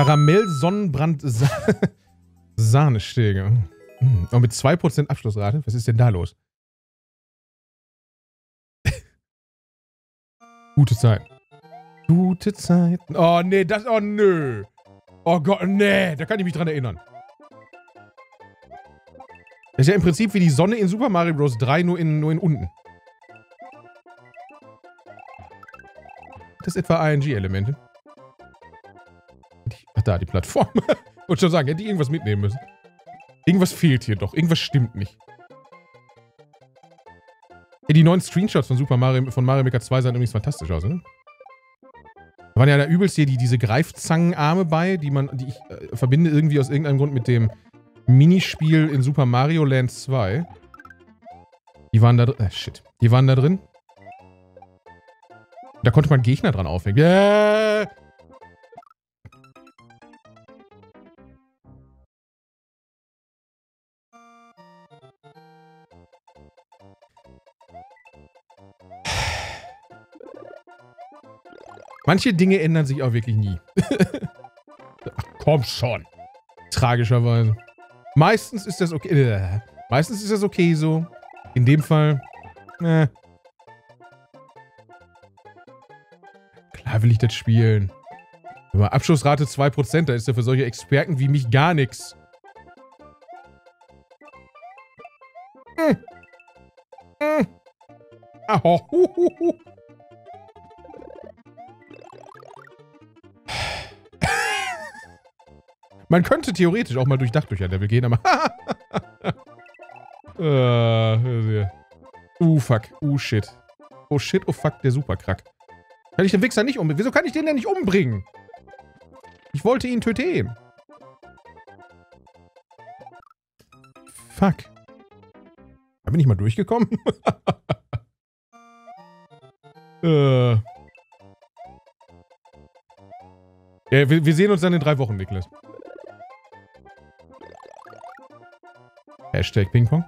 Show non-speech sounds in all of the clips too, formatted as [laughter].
Karamell-Sonnenbrand Sahnestege. [laughs] Hm. Und mit 2% Abschlussrate? Was ist denn da los? [laughs] Gute Zeit. Gute Zeit. Oh, nee, das. Oh, nö. Oh Gott, nee. Da kann ich mich dran erinnern. Das ist ja im Prinzip wie die Sonne in Super Mario Bros. 3, nur in, nur in unten. Das ist etwa ING-Elemente. Ach, da, die Plattform. [laughs] Wollte schon sagen, hätte ich irgendwas mitnehmen müssen. Irgendwas fehlt hier doch. Irgendwas stimmt nicht. Hey, die neuen Screenshots von Super Mario, von Mario Maker 2 sahen übrigens fantastisch aus, ne? Da waren ja da übelst hier die, diese Greifzangenarme bei, die man, die ich äh, verbinde irgendwie aus irgendeinem Grund mit dem Minispiel in Super Mario Land 2. Die waren da drin. Äh, shit. Die waren da drin. Da konnte man Gegner dran aufhängen. Yeah! Manche Dinge ändern sich auch wirklich nie. [laughs] Ach, komm schon. Tragischerweise. Meistens ist das okay. Äh, meistens ist das okay so. In dem Fall. Äh. Klar will ich das spielen. Aber Abschussrate 2%, da ist ja für solche Experten wie mich gar nichts. Hm. Hm. Ah, ho, hu, hu, hu. Man könnte theoretisch auch mal durch Dachdurcher-Level gehen, aber... uh, [laughs] uh, fuck. Uh, shit. Oh, shit, oh, fuck, der Superkrack. Kann ich den Wichser nicht umbringen? Wieso kann ich den denn nicht umbringen? Ich wollte ihn töten. Fuck. Da bin ich mal durchgekommen? [laughs] äh... Ja, wir, wir sehen uns dann in drei Wochen, Niklas. Hashtag Ping-Pong.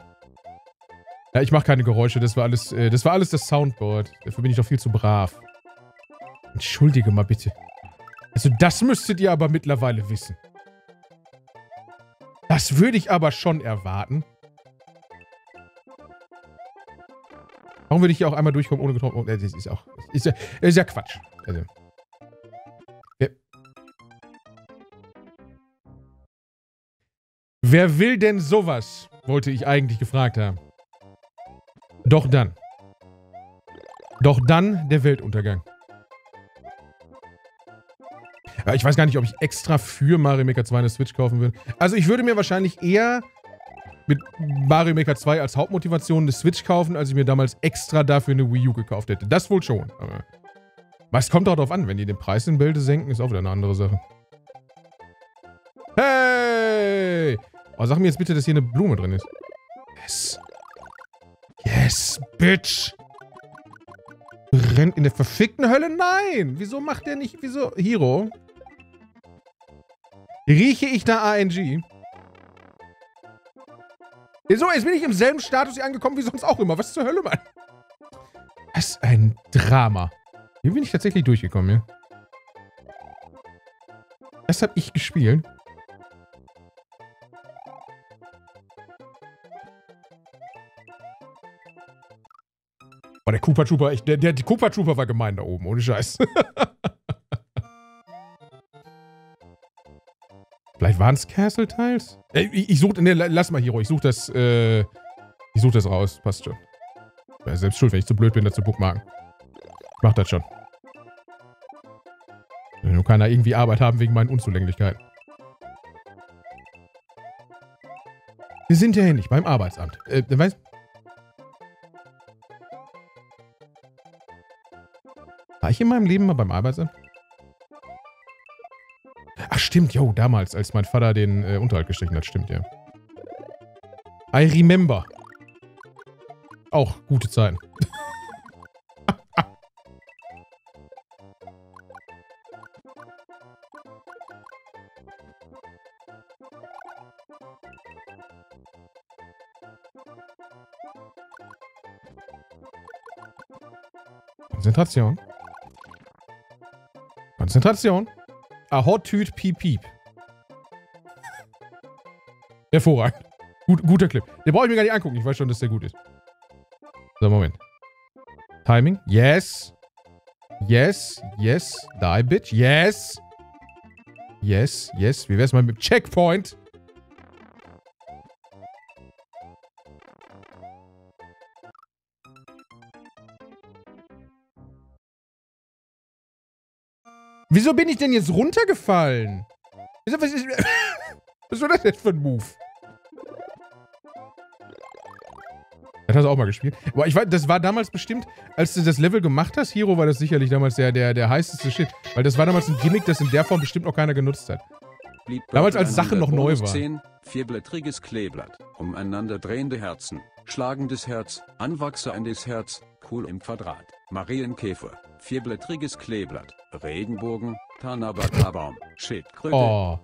Ja, ich mache keine Geräusche. Das war alles, äh, das war alles das Soundboard. Dafür bin ich doch viel zu brav. Entschuldige mal bitte. Also das müsstet ihr aber mittlerweile wissen. Das würde ich aber schon erwarten. Warum würde ich hier auch einmal durchkommen ohne getroffen? Oh, das ist auch. Ist ja, ist ja Quatsch. Also. Wer will denn sowas? Wollte ich eigentlich gefragt haben. Doch dann. Doch dann der Weltuntergang. Ja, ich weiß gar nicht, ob ich extra für Mario Maker 2 eine Switch kaufen würde. Also ich würde mir wahrscheinlich eher mit Mario Maker 2 als Hauptmotivation eine Switch kaufen, als ich mir damals extra dafür eine Wii U gekauft hätte. Das wohl schon. Aber es kommt auch darauf an, wenn die den Preis in Bälde senken, ist auch wieder eine andere Sache. Oh, sag mir jetzt bitte, dass hier eine Blume drin ist. Yes. Yes, bitch. Rennt in der verfickten Hölle? Nein. Wieso macht der nicht... Wieso... Hiro? Rieche ich da ANG? So, jetzt bin ich im selben Status hier angekommen wie sonst auch immer. Was zur Hölle, Mann? Ist ein Drama. Hier bin ich tatsächlich durchgekommen, ja. Das habe ich gespielt. Oh, der Cooper Trooper, ich, der, der, Cooper Trooper war gemein da oben, ohne Scheiß. [laughs] Vielleicht waren es Castle Tiles? Ich, ich suche, ne, lass mal hier ruhig. Ich suche das, äh, ich suche das raus. Passt schon. Ja, selbst schuld, wenn ich zu blöd bin, das zu bookmarken. Ich mach das schon. Nur keiner irgendwie Arbeit haben wegen meinen Unzulänglichkeiten. Wir sind ja nicht beim Arbeitsamt. Äh, weißt ich in meinem Leben mal beim Arbeitsamt? Ach stimmt, jo, damals, als mein Vater den äh, Unterhalt gestrichen hat, stimmt, ja. I remember. Auch gute Zeiten. [laughs] Konzentration. Konzentration. A Hot Tüt Piep Piep. Hervorragend. Gut, guter Clip. Den brauche ich mir gar nicht angucken. Ich weiß schon, dass der gut ist. So, Moment. Timing. Yes. Yes. Yes. Die, bitch. Yes. Yes. Yes. Wie wär's mal mit Checkpoint? Wieso bin ich denn jetzt runtergefallen? Wieso, was ist... [laughs] was war das jetzt für ein Move? Das hast du auch mal gespielt. Aber ich weiß, das war damals bestimmt, als du das Level gemacht hast, Hero, war das sicherlich damals der, der, der heißeste Shit. Weil das war damals ein Gimmick, das in der Form bestimmt noch keiner genutzt hat. Damals als Sache noch neu war. 10, vierblättriges Kleeblatt, umeinander drehende Herzen, schlagendes Herz, anwachsendes Herz, cool im Quadrat, Marienkäfer, vierblättriges Kleeblatt, Regenbogen, Tanabata-Baum, Schildkröte. Oh.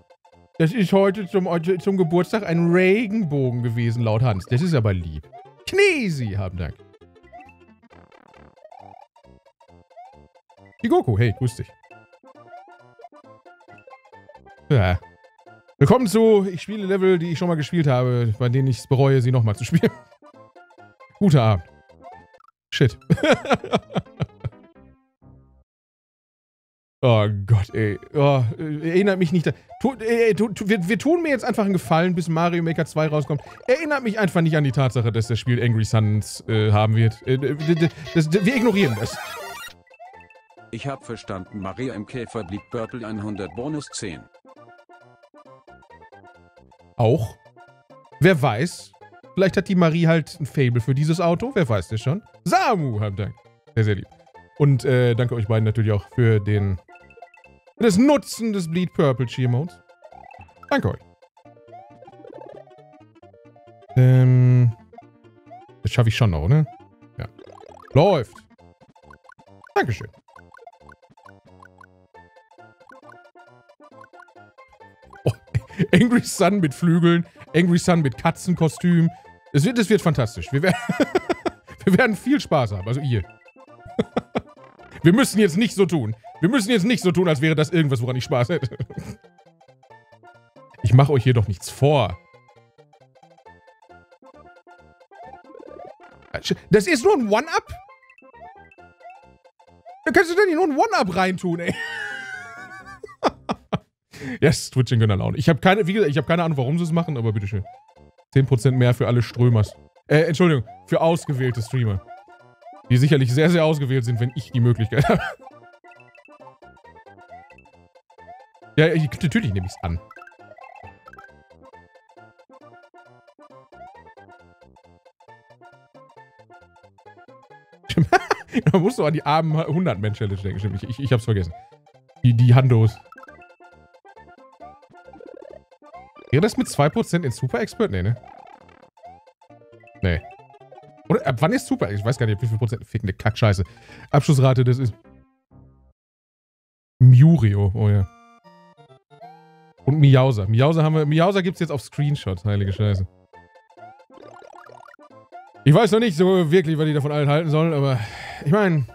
Das ist heute zum, zum Geburtstag ein Regenbogen gewesen, laut Hans. Das ist aber lieb. Knesi, haben Dank. Goku, hey, grüß dich. Ja. Willkommen zu, ich spiele Level, die ich schon mal gespielt habe, bei denen ich es bereue, sie nochmal zu spielen. [laughs] Guter Abend. Shit. [laughs] oh Gott, ey. Oh, erinnert mich nicht. Tu, ey, tu, tu, wir, wir, tun mir jetzt einfach einen Gefallen, bis Mario Maker 2 rauskommt. Erinnert mich einfach nicht an die Tatsache, dass das Spiel Angry Suns äh, haben wird. Äh, das, das, wir ignorieren das. Ich hab verstanden, Maria im Käfer blieb Purple 100 Bonus 10. Auch. Wer weiß. Vielleicht hat die Marie halt ein Fable für dieses Auto. Wer weiß das schon. Samu, haben Dank. Sehr, sehr lieb. Und äh, danke euch beiden natürlich auch für den das Nutzen des Bleed Purple Cheer Modes. Danke euch. Ähm. Das schaffe ich schon noch, ne? Ja. Läuft. Dankeschön. Oh, [laughs] Angry Sun mit Flügeln. Angry Sun mit Katzenkostüm. Das wird, das wird fantastisch. Wir werden, [laughs] wir werden viel Spaß haben. Also ihr. [laughs] Wir müssen jetzt nicht so tun. Wir müssen jetzt nicht so tun, als wäre das irgendwas, woran ich Spaß hätte. Ich mache euch hier doch nichts vor. Das ist nur ein One-Up? Da kannst du doch nicht nur ein One-Up reintun, ey. [laughs] yes, Twitching können nicht. Ich habe keine, wie gesagt, ich habe keine Ahnung, warum sie es machen, aber bitteschön. 10% mehr für alle Strömers. Äh, Entschuldigung, für ausgewählte Streamer. Die sicherlich sehr, sehr ausgewählt sind, wenn ich die Möglichkeit [laughs] habe. Ja, ich, natürlich nehme ich es an. [laughs] Man muss doch an die armen 100-Man-Challenge denken. Stimmt, ich, ich, ich hab's vergessen. Die, die Handos. Wäre das mit 2% in Super Expert? Nee, ne? Nee. Oder ab wann ist Super? Ich weiß gar nicht, wie viel Prozent. Fickende Kackscheiße. Abschlussrate, das ist. Murio, oh ja. Miauser. Miauser haben wir. Miauser gibt's jetzt auf Screenshot, heilige Scheiße. Ich weiß noch nicht so wirklich, was ich davon allen halten soll, aber ich meine.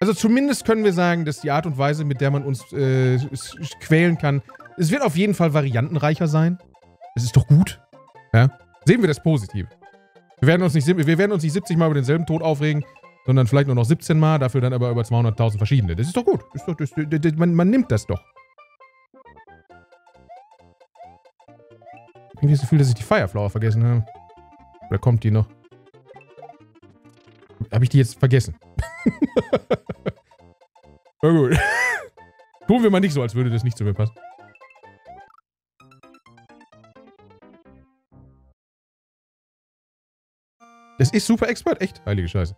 Also zumindest können wir sagen, dass die Art und Weise, mit der man uns äh, quälen kann, es wird auf jeden Fall variantenreicher sein. Das ist doch gut. Ja? Sehen wir das Positive. Wir werden, uns nicht, wir werden uns nicht 70 Mal über denselben Tod aufregen, sondern vielleicht nur noch 17 Mal, dafür dann aber über 200.000 verschiedene. Das ist doch gut. Ist doch, das, das, man, man nimmt das doch. Irgendwie das Gefühl, dass ich die Fireflower vergessen habe. Oder kommt die noch? Habe ich die jetzt vergessen? [laughs] Na gut. [laughs] Tun wir mal nicht so, als würde das nicht zu mir passen. Das ist Super Expert, echt? Heilige Scheiße.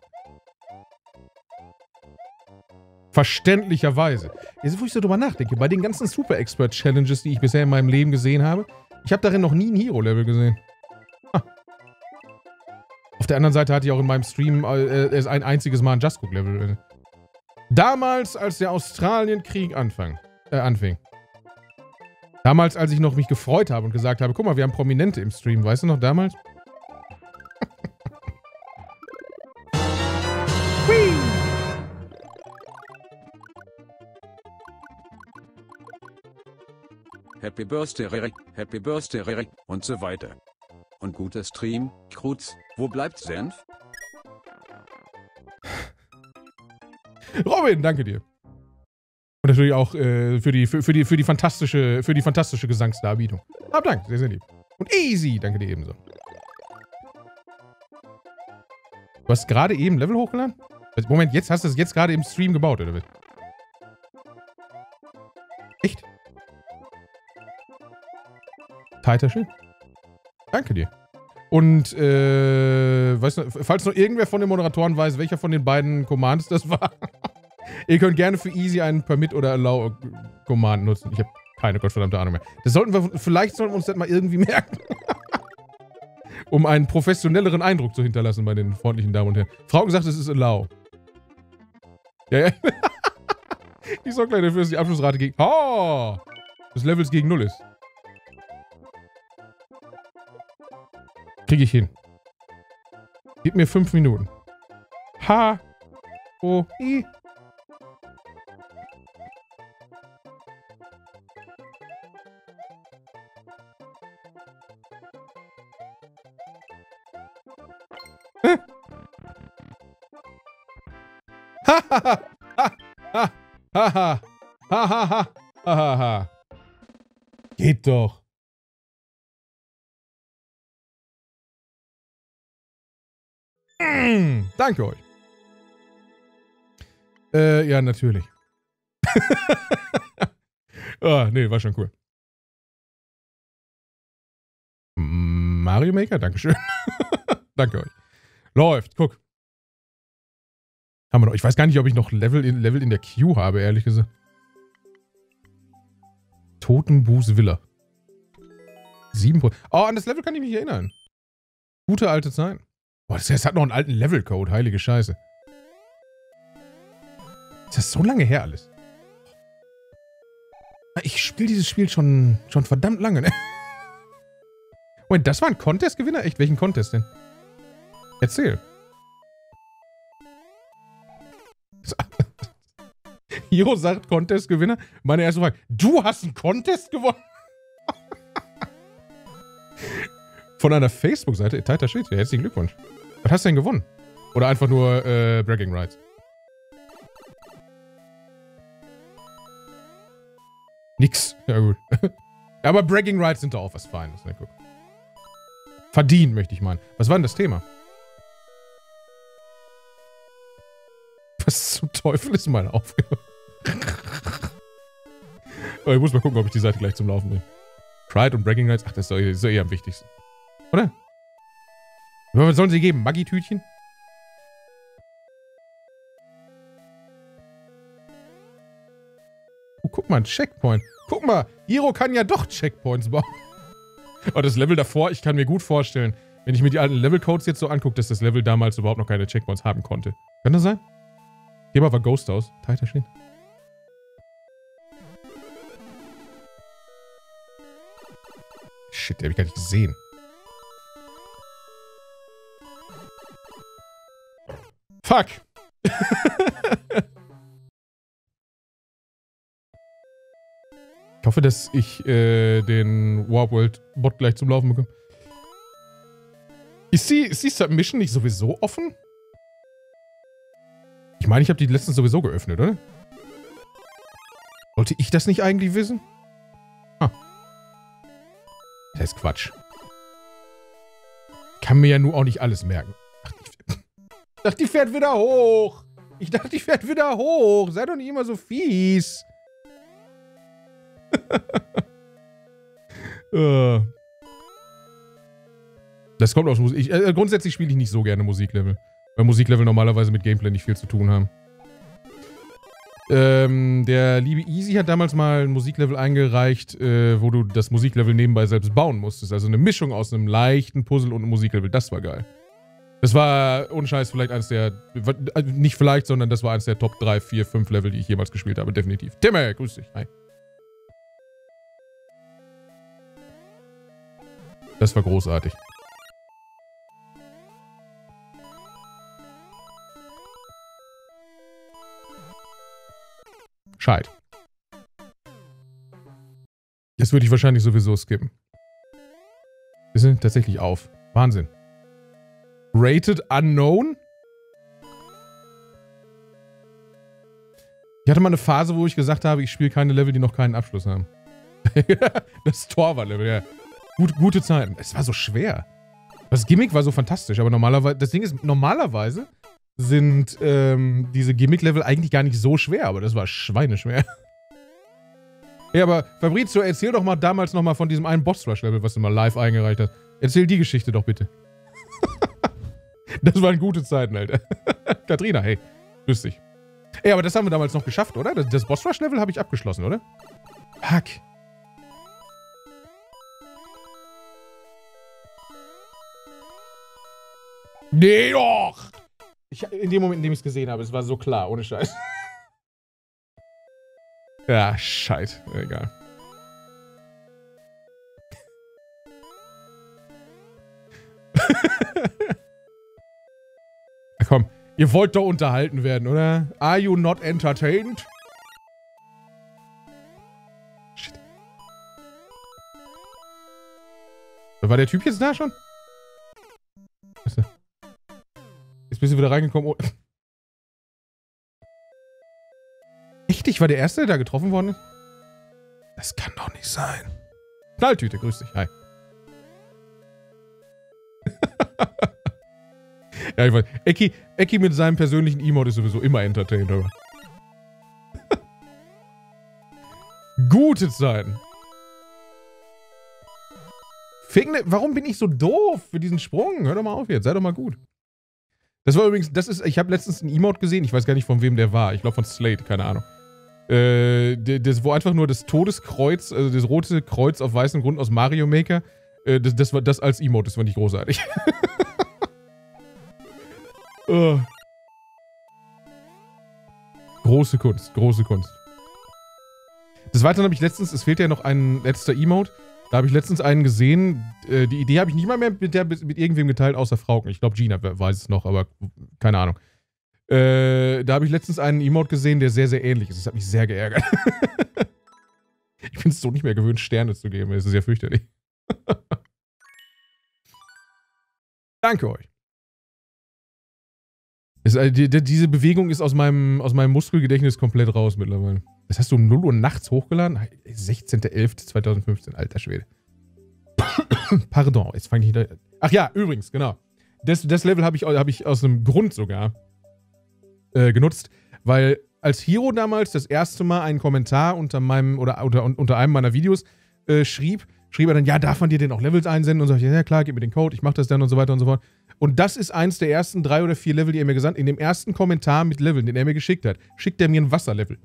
Verständlicherweise. Jetzt, wo ich so drüber nachdenke, bei den ganzen Super Expert Challenges, die ich bisher in meinem Leben gesehen habe, ich habe darin noch nie ein Hero-Level gesehen. Ha. Auf der anderen Seite hatte ich auch in meinem Stream äh, ein einziges Mal ein Just Cook-Level. Damals, als der Australienkrieg anfang, äh, anfing. Damals, als ich noch mich gefreut habe und gesagt habe, guck mal, wir haben Prominente im Stream. Weißt du noch damals? Happy Birthday Rick, Happy Birthday Rick und so weiter. Und guter Stream, Kruz, wo bleibt Senf? Robin, danke dir. Und natürlich auch äh, für, die, für, für, die, für, die fantastische, für die fantastische Gesangsdarbietung. Aber danke, sehr, sehr lieb. Und easy, danke dir ebenso. Du hast gerade eben Level hochgeladen? Also, Moment, jetzt hast du es jetzt gerade im Stream gebaut, oder was? Echt? Schön. Danke dir. Und, äh, weißt du, falls noch irgendwer von den Moderatoren weiß, welcher von den beiden Commands das war, [laughs] ihr könnt gerne für Easy einen Permit oder Allow Command nutzen. Ich habe keine gottverdammte Ahnung mehr. Das sollten wir, vielleicht sollten wir uns das mal irgendwie [laughs] merken. um einen professionelleren Eindruck zu hinterlassen bei den freundlichen Damen und Herren. Frau gesagt, es ist Allow. Ja, ja. [laughs] Die sorgt gleich dafür, dass die Abschlussrate gegen. Oh! Des Levels gegen Null ist. Kriege ich hin. Gib mir fünf Minuten. Ha. O. I. Hä? Ha ha danke euch. Äh, ja, natürlich. [laughs] ah, nee, war schon cool. Mario Maker, Dankeschön. [laughs] Danke euch. Läuft, guck. Haben wir noch. Ich weiß gar nicht, ob ich noch Level in, Level in der Queue habe, ehrlich gesagt. Totenbuß Villa. Sieben Pro Oh, an das Level kann ich mich erinnern. Gute alte Zeiten. Boah, das, das hat noch einen alten Levelcode, heilige Scheiße. Ist das so lange her alles? Ich spiele dieses Spiel schon, schon verdammt lange, ne? [laughs] Moment, das war ein Contest-Gewinner? Echt? Welchen Contest denn? Erzähl. [laughs] Hiro sagt Contest-Gewinner. Meine erste Frage. Du hast einen Contest gewonnen? [laughs] Von einer Facebook-Seite? Shit. Ja, herzlichen Glückwunsch. Was hast du denn gewonnen? Oder einfach nur äh, Bragging Rights? Nix. Ja, gut. [laughs] Aber Bragging Rights sind doch auch was Feines. Ne? Guck. Verdient, möchte ich meinen. Was war denn das Thema? Was zum Teufel ist meine Aufgabe? [laughs] ich muss mal gucken, ob ich die Seite gleich zum Laufen bringe. Pride und Bragging Rights. Ach, das ist doch, eher am wichtigsten. Oder? Was sollen sie geben? Maggi-Tütchen? Oh, guck mal, ein Checkpoint. Guck mal, Hiro kann ja doch Checkpoints bauen. [laughs] Oh, das Level davor, ich kann mir gut vorstellen, wenn ich mir die alten Levelcodes jetzt so angucke, dass das Level damals überhaupt noch keine Checkpoints haben konnte. Kann das sein? Hier war Ghost aus. Tighter Shit. Shit, den hab ich gar nicht gesehen. Fuck. ich hoffe, dass ich äh, den Warp World Bot gleich zum Laufen bekomme. Ist die, ist die Submission nicht sowieso offen? Ich meine, ich habe die letztens sowieso geöffnet, oder? Wollte ich das nicht eigentlich wissen? Ah. Das ist Quatsch. Kann mir ja nur auch nicht alles merken. Ich dachte, die fährt wieder hoch. Ich dachte, die fährt wieder hoch. Sei doch nicht immer so fies. [laughs] Äh. das kommt aus Musik. Äh, grundsätzlich spiele ich nicht so gerne Musiklevel. Weil Musiklevel normalerweise mit Gameplay nicht viel zu tun haben. Ähm, der liebe Easy hat damals mal ein Musiklevel eingereicht, äh, wo du das Musiklevel nebenbei selbst bauen musstest. Also eine Mischung aus einem leichten Puzzle und einem Musiklevel. Das war geil. Das war, ohne Scheiß, vielleicht eines der, nicht vielleicht, sondern das war eines der Top 3, 4, 5 Level, die ich jemals gespielt habe, definitiv. Timmer, grüß dich. Hi. Das war großartig. Scheit. Das würde ich wahrscheinlich sowieso skippen. Wir sind tatsächlich auf. Wahnsinn. Rated Unknown? Ich hatte mal eine Phase, wo ich gesagt habe, ich spiele keine Level, die noch keinen Abschluss haben. [laughs] das Tor war Level, ja. Gut, gute Zeiten. Es war so schwer. Das Gimmick war so fantastisch, aber normalerweise, das Ding ist, normalerweise sind ähm, diese Gimmick-Level eigentlich gar nicht so schwer, aber das war schweineschwer. ja, aber Fabrizio, erzähl doch mal damals nochmal von diesem einen Boss-Rush-Level, was du mal live eingereicht hast. Erzähl die Geschichte doch bitte. Das waren gute Zeiten, Alter. [laughs] Katrina, hey, grüß dich. Ey, aber das haben wir damals noch geschafft, oder? Das, das Boss-Rush-Level habe ich abgeschlossen, oder? Fuck. Nee, doch! Ich, in dem Moment, in dem ich es gesehen habe, es war so klar, ohne Scheiß. [laughs] ja, Scheiß. Egal. [laughs] Komm, ihr wollt doch unterhalten werden, oder? Are you not entertained? Shit. War der Typ jetzt da schon? bist du wieder reingekommen. Oh. Echt? Ich war der Erste, der da getroffen worden ist? Das kann doch nicht sein. Knalltüte, grüß dich. Hi. [laughs] [laughs] ja, ich weiß. Eki, Eki mit seinem persönlichen Emote ist sowieso immer entertained, aber. [laughs] Gute Zeiten. Figne, warum bin ich so doof für diesen Sprung? Hör doch mal auf jetzt, sei doch mal gut. Das war übrigens, das ist, ich habe letztens einen Emote gesehen, ich weiß gar nicht von wem der war. Ich glaube von Slate, keine Ahnung. Äh, das, wo einfach nur das Todeskreuz, also das rote Kreuz auf weißem Grund aus Mario Maker, äh, das, das war das als Emote, das fand ich großartig. [laughs] oh. Große Kunst, große Kunst. Des Weiteren habe ich letztens, es fehlt ja noch ein letzter Emote, da habe ich letztens einen gesehen. Äh, die Idee habe ich nicht mal mehr mit, der, mit irgendwem geteilt, außer Frauken. Ich glaube, Gina weiß es noch, aber keine Ahnung. Äh, da habe ich letztens einen Emote gesehen, der sehr, sehr ähnlich ist. Das hat mich sehr geärgert. [laughs] ich bin es so nicht mehr gewöhnt, Sterne zu geben. Das ist sehr fürchterlich. [laughs] Danke euch. Es, äh, die, die, diese Bewegung ist aus meinem, aus meinem Muskelgedächtnis komplett raus mittlerweile. Das hast du um 0 Uhr nachts hochgeladen? 16.11.2015, alter Schwede. [coughs] Pardon, jetzt fange ich wieder. Ach ja, übrigens, genau. Das, das Level habe ich, hab ich aus einem Grund sogar äh, genutzt, weil als Hero damals das erste Mal einen Kommentar unter meinem oder unter, unter einem meiner Videos äh, schrieb, schrieb er dann, ja, darf man dir denn auch Levels einsenden? Und so, ja, klar, gib mir den Code, ich mache das dann und so weiter und so fort. Und das ist eins der ersten drei oder vier Level, die er mir gesandt. In dem ersten Kommentar mit Leveln, den er mir geschickt hat, schickt er mir ein Wasserlevel.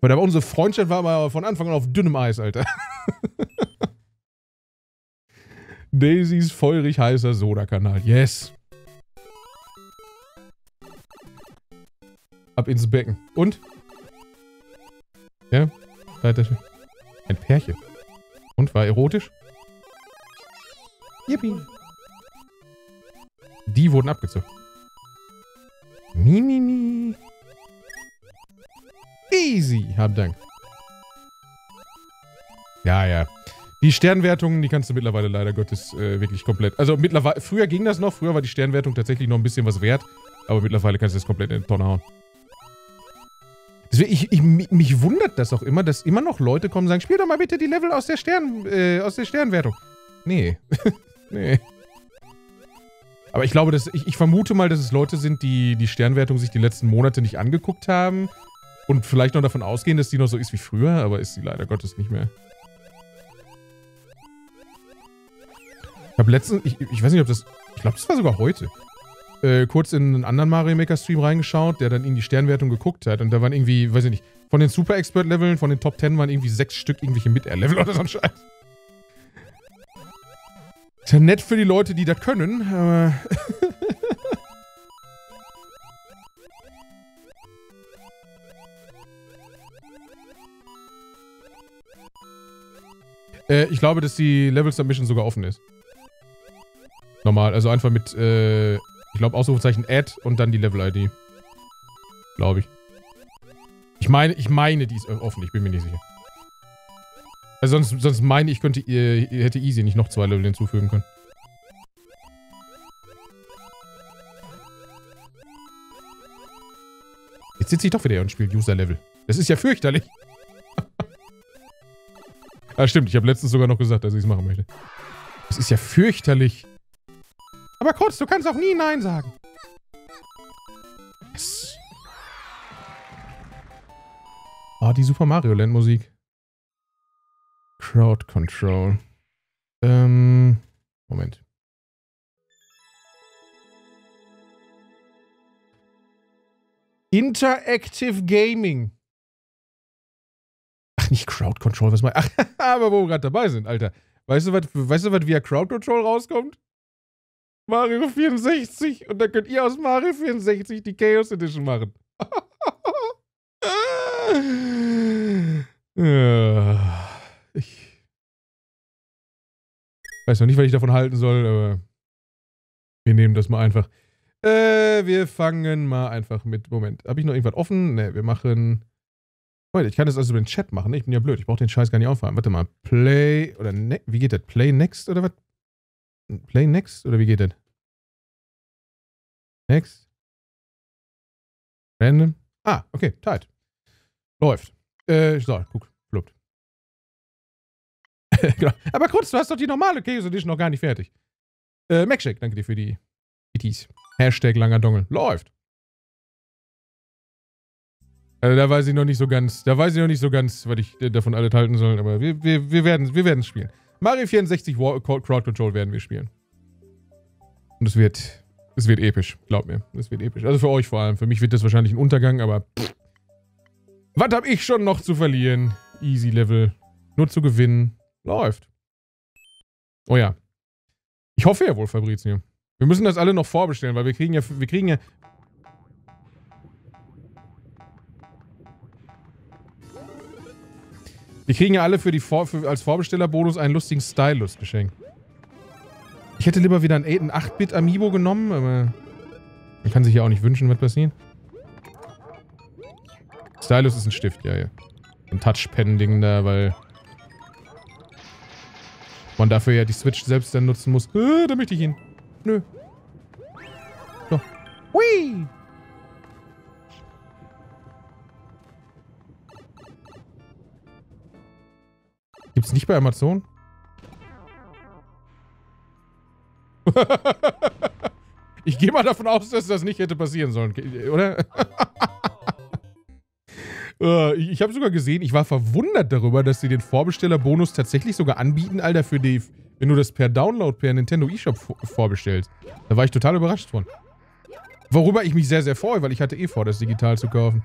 Weil aber unsere Freundschaft war aber von Anfang an auf dünnem Eis, Alter. [laughs] Daisys feurig heißer Soda-Kanal. Yes. Ab ins Becken. Und? Ja, weiter. Ein Pärchen. Und war erotisch? Yippie. Die wurden abgezogen. Mimimi. Mi, mi. Easy. Hab Dank. Ja, ja. Die Sternwertungen, die kannst du mittlerweile leider Gottes äh, wirklich komplett. Also mittlerweile, früher ging das noch, früher war die Sternwertung tatsächlich noch ein bisschen was wert, aber mittlerweile kannst du das komplett in die Tonne hauen. Deswegen, ich, ich, mich wundert das auch immer, dass immer noch Leute kommen und sagen, spiel doch mal bitte die Level aus der Stern, äh, aus der Sternwertung. Nee. [laughs] nee. Aber ich glaube, dass, ich, ich vermute mal, dass es Leute sind, die die Sternwertung sich die letzten Monate nicht angeguckt haben und vielleicht noch davon ausgehen, dass die noch so ist wie früher, aber ist sie leider Gottes nicht mehr. Ich habe letztens, ich, ich weiß nicht, ob das, ich glaube, das war sogar heute, äh, kurz in einen anderen Mario Maker Stream reingeschaut, der dann in die Sternwertung geguckt hat und da waren irgendwie, weiß ich nicht, von den Super Expert Leveln, von den Top 10 waren irgendwie sechs Stück irgendwelche Mid-Air-Level oder so ein Scheiß. Ist ja nett für die Leute, die das können, aber [laughs] Äh, ich glaube, dass die Level Submission sogar offen ist. Normal, also einfach mit, äh, ich glaube, Ausrufezeichen Add und dann die Level-ID. Glaube ich. Ich meine, ich meine, die ist offen, ich bin mir nicht sicher. Also sonst, sonst meine ich, könnte, äh, hätte Easy nicht noch zwei Level hinzufügen können. Jetzt sitze ich doch wieder hier und spiele User-Level. Das ist ja fürchterlich. [laughs] ah, stimmt. Ich habe letztens sogar noch gesagt, dass ich es machen möchte. Das ist ja fürchterlich. Aber kurz, du kannst auch nie Nein sagen. Yes. Oh, die Super Mario Land Musik. Crowd Control. Ähm, Moment. Interactive Gaming. Ach, nicht Crowd Control, was mal. [laughs] Ach, aber wo wir gerade dabei sind, Alter. Weißt du, was, weißt du, was via Crowd Control rauskommt? Mario 64 und dann könnt ihr aus Mario 64 die Chaos Edition machen. [laughs] ich weiß noch nicht, was ich davon halten soll, aber wir nehmen das mal einfach. Äh, wir fangen mal einfach mit. Moment, habe ich noch irgendwas offen? Ne, wir machen. Warte, ich kann das also über den Chat machen. Ich bin ja blöd. Ich brauche den Scheiß gar nicht auffahren. Warte mal. Play oder ne wie geht das? Play next oder was? Play next oder wie geht das? Next. Random. Ah, okay, tight. Läuft. Äh, so, guck. [laughs] genau. Aber kurz, du hast doch die normale Chaos Edition noch gar nicht fertig. Äh, MacShake, danke dir für die ETs. Hashtag langer Dongel. Läuft. Also da weiß ich noch nicht so ganz, da weiß ich noch nicht so ganz, was ich davon alle halten soll, aber wir, wir, wir werden wir werden spielen. Mario 64 War Crowd Control werden wir spielen. Und es wird, es wird episch, glaub mir. Es wird episch. Also für euch vor allem. Für mich wird das wahrscheinlich ein Untergang, aber pff. Was hab ich schon noch zu verlieren? Easy Level. Nur zu gewinnen. Läuft. Oh ja. Ich hoffe ja wohl, Fabrizio. Wir müssen das alle noch vorbestellen, weil wir kriegen ja, wir kriegen ja... Wir kriegen ja alle für die Vor für, als Vorbestellerbonus einen lustigen Stylus geschenkt. Ich hätte lieber wieder einen 8-Bit Amiibo genommen, aber man kann sich ja auch nicht wünschen, was passiert. Stylus ist ein Stift, ja, ja. Ein Touchpen-Ding da, weil man dafür ja die Switch selbst dann nutzen muss. Äh, da möchte ich ihn. Nö. So. Hui! Gibt's nicht bei Amazon? [laughs] ich gehe mal davon aus, dass das nicht hätte passieren sollen, oder? [laughs] Äh, ich habe sogar gesehen, ich war verwundert darüber, dass sie den Vorbestellerbonus tatsächlich sogar anbieten, Alter, für die, wenn du das per Download per Nintendo eShop vorbestellst. Da war ich total überrascht von. Worüber ich mich sehr, sehr freue, weil ich hatte eh vor, das digital zu kaufen.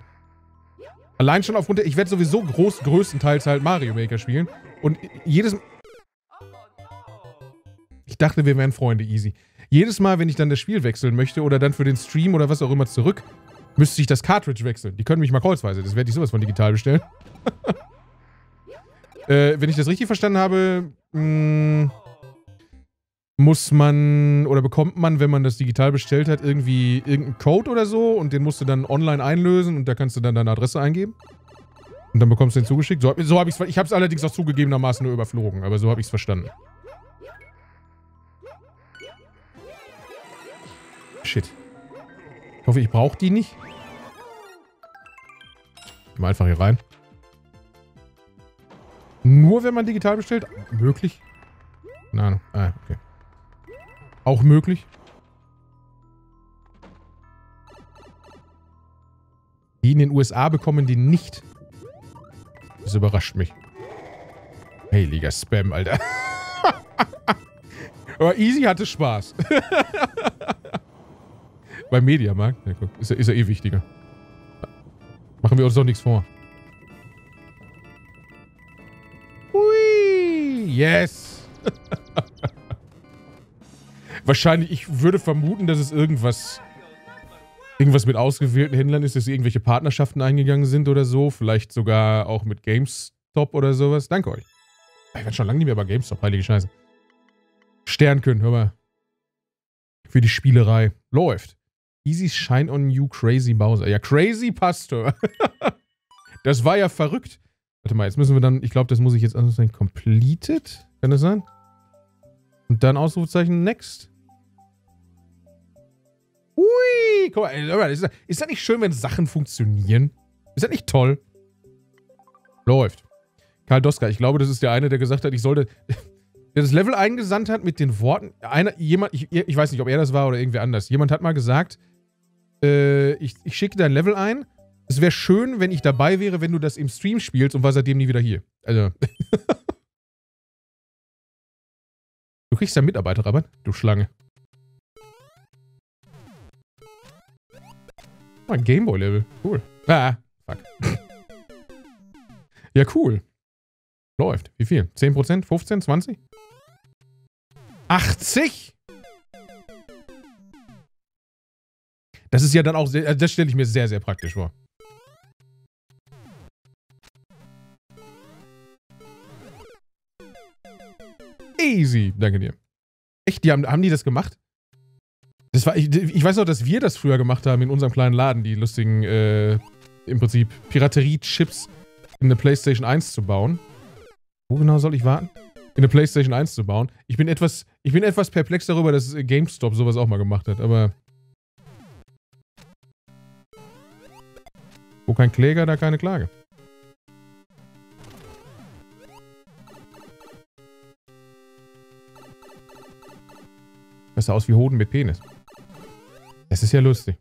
Allein schon aufgrund der, ich werde sowieso groß, größtenteils halt Mario Maker spielen. Und jedes... Ich dachte, wir wären Freunde, easy. Jedes Mal, wenn ich dann das Spiel wechseln möchte oder dann für den Stream oder was auch immer zurück, müsste ich das Cartridge wechseln. Die können mich mal kreuzweise. Das werde ich sowas von digital bestellen. [laughs] äh, wenn ich das richtig verstanden habe, mh, hm, muss man oder bekommt man, wenn man das digital bestellt hat, irgendwie irgendeinen Code oder so und den musst du dann online einlösen und da kannst du dann deine Adresse eingeben. Und dann bekommst du den zugeschickt. So, so habe ich es Ich habe es allerdings auch zugegebenermaßen nur überflogen, aber so habe ich es verstanden. Shit. Ich hoffe, ich brauche die nicht. Gehen wir einfach hier rein. Nur wenn man digital bestellt? Möglich? Keine. Ah, okay. Auch möglich? Die in den USA bekommen die nicht. Das überrascht mich. Hey, Liga Spam, Alter. [laughs] Aber Easy hatte Spaß. [laughs] Beim Mediamarkt? Ja, guck, ist, ist ja eh wichtiger. Machen wir uns doch nichts vor. Hui, yes. [laughs] Wahrscheinlich, ich würde vermuten, dass es irgendwas irgendwas mit ausgewählten Händlern ist, dass sie irgendwelche Partnerschaften eingegangen sind oder so. Vielleicht sogar auch mit GameStop oder sowas. Danke euch. Ich werde schon lange nicht mehr bei GameStop, heilige Scheiße. Sternchen, hör mal. Für die Spielerei. Läuft. Easy Shine on You Crazy Bowser. Ja, Crazy Pastor. [laughs] das war ja verrückt. Warte mal, jetzt müssen wir dann, ich glaube, das muss ich jetzt Ausrufezeichen completed. Kann das sein? Und dann Ausrufezeichen next. Ui, guck mal, ist das, ist das nicht schön, wenn Sachen funktionieren? Ist das nicht toll? Läuft. Karl Doska, ich glaube, das ist der eine, der gesagt hat, ich sollte, [laughs] der das Level eingesandt hat mit den Worten, einer, jemand, ich, ich weiß nicht, ob er das war oder irgendwer anders. Jemand hat mal gesagt, äh, ich, ich schicke dein Level ein. Es wäre schön, wenn ich dabei wäre, wenn du das im Stream spielst und war seitdem nie wieder hier. Also. [laughs] du kriegst ja Mitarbeiterrabatt, du Schlange. Oh, ein Gameboy-Level. Cool. Ah, fuck. [laughs] ja, cool. Läuft. Wie viel? 10%? 15? 20? 80? Das ist ja dann auch sehr, also das stelle ich mir sehr, sehr praktisch vor. Easy. Danke dir. Echt, die haben, haben die das gemacht? Das war, ich, ich weiß noch, dass wir das früher gemacht haben in unserem kleinen Laden, die lustigen, äh, im Prinzip Piraterie-Chips in eine PlayStation 1 zu bauen. Wo genau soll ich warten? In eine PlayStation 1 zu bauen. Ich bin etwas, ich bin etwas perplex darüber, dass GameStop sowas auch mal gemacht hat, aber Wo kein Kläger, da keine Klage. Das sah aus wie Hoden mit Penis. Es ist ja lustig.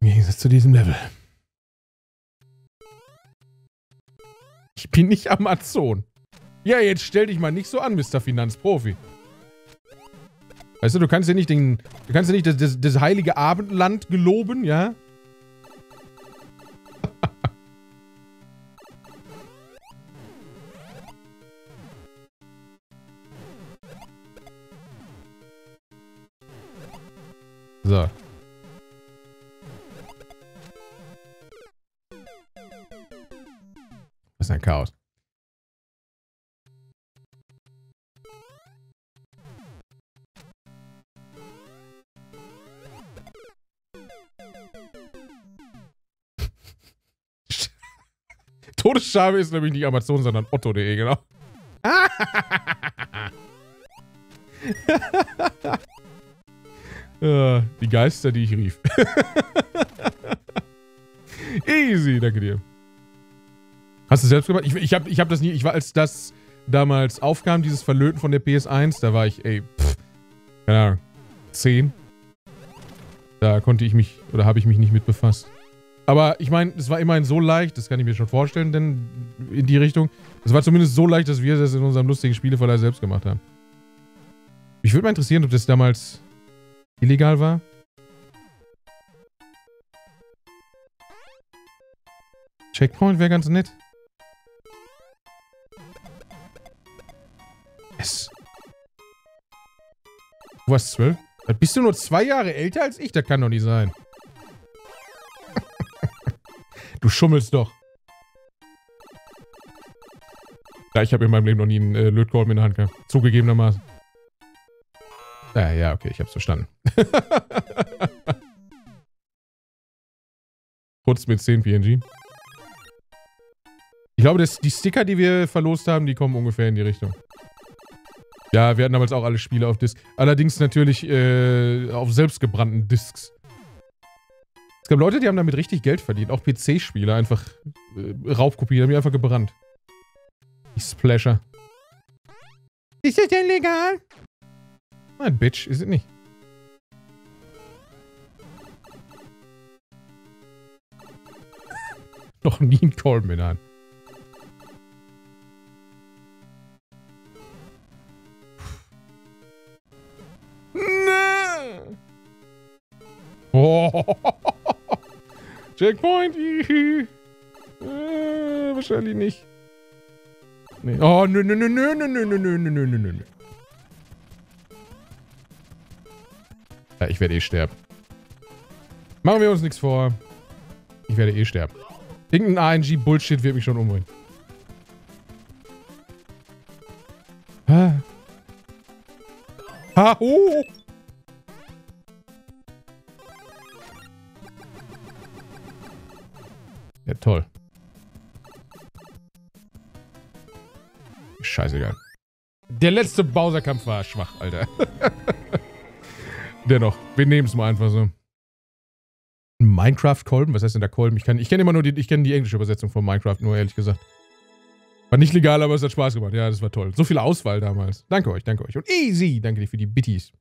Im Gegensatz zu diesem Level. Ich bin nicht Amazon. Ja, jetzt stell dich mal nicht so an, Mr. Finanzprofi. Weißt du, du kannst ja nicht den, du kannst ja nicht das, das, das heilige Abendland geloben, ja? Todesschabe ist nämlich nicht Amazon, sondern otto.de, genau. Uh, [laughs] die Geister, die ich rief. [laughs] Easy, danke dir. Hast du selbst gemacht? Ich, ich habe ich hab das nie, ich war, als das damals aufkam, dieses Verlöten von der PS1, da war ich, ey, pff, keine Ahnung, 10. Da konnte ich mich, oder habe ich mich nicht mit befasst. Aber ich meine, es war immerhin so leicht, das kann ich mir schon vorstellen, denn in die Richtung. Es war zumindest so leicht, dass wir das in unserem lustigen Spieleverleih selbst gemacht haben. Mich würde mal interessieren, ob das damals illegal war? Checkpoint wäre ganz nett. Yes. Du warst zwölf? Bist du nur zwei Jahre älter als ich? Das kann doch nicht sein. Du schummelst doch. Ja, ich habe in meinem Leben noch nie einen äh, Lötkolben in der Hand gehabt. Zugegebenermaßen. Ja, ja, okay, ich hab's verstanden. [laughs] Kurz mit 10 PNG. Ich glaube, das, die Sticker, die wir verlost haben, die kommen ungefähr in die Richtung. Ja, wir hatten damals auch alle Spiele auf Disc. Allerdings natürlich äh, auf selbstgebrannten Discs. Es gab Leute, die haben damit richtig Geld verdient. Auch PC-Spiele einfach äh, Raubkopien, haben die einfach gebrannt. Die Splasher. Ist das denn legal? Nein, Bitch, ist es nicht. [laughs] Noch nie ein der Hand. [laughs] Nee. Oh. [laughs] Checkpoint. äh, wahrscheinlich nicht. Nee. Oh, nö, nö, nö, nö, nö, nö, nö, nö, nö, nö, nö. Ja, ich werde eh sterben. Machen wir uns nichts vor. Ich werde eh sterben. Irgendein ANG-Bullshit wird mich schon umbringen. Ha. Ha, oh. Toll. Scheißegal. Der letzte Bowser-Kampf war schwach, Alter. [laughs] Dennoch, wir nehmen es mal einfach so. Minecraft-Kolben? Was heißt denn da Kolben? Ich, ich kenne immer nur die, ich kenne die englische Übersetzung von Minecraft, nur ehrlich gesagt. War nicht legal, aber es hat Spaß gemacht. Ja, das war toll. So viel Auswahl damals. Danke euch, danke euch. Und easy, danke dir für die Bitties.